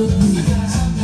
with me.